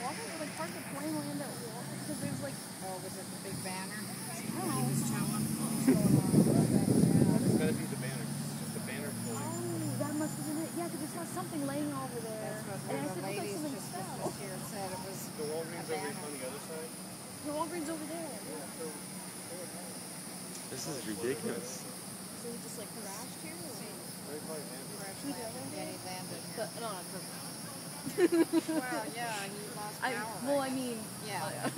thought they like parked the plane land at Walmart because there's like Oh, was it the big banner? He oh, was showing. It's gotta be the banner. It's just a banner pulling. oh that must have been it. Yeah, because I saw something laying over there, That's what and I said, the "Look like just, fell." just here said it was. The Walgreens over on the other side. The Walgreens over there. This is ridiculous. So we just like crashed here. Or? Very probably vandals. Crash landed. Yeah, he landed But here. no, on purpose. Well, yeah, he lost I power. well. I mean, Yeah. uh,